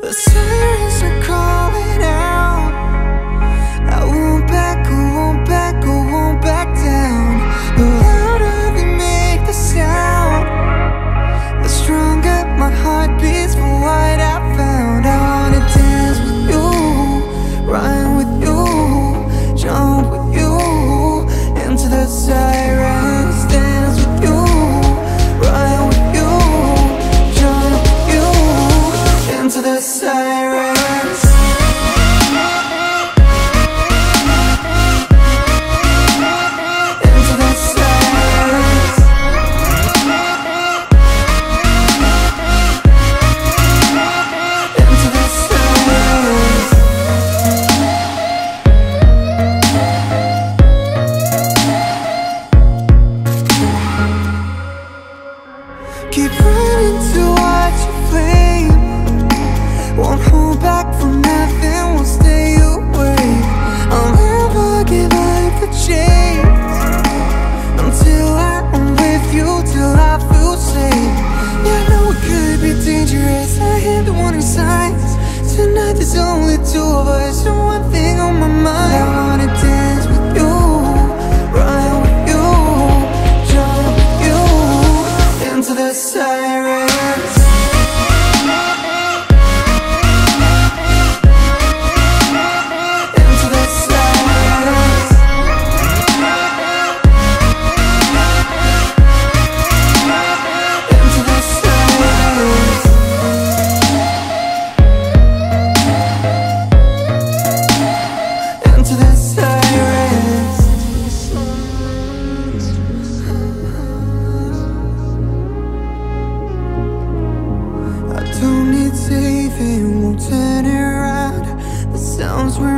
The sirens into the sirens. Sounds we're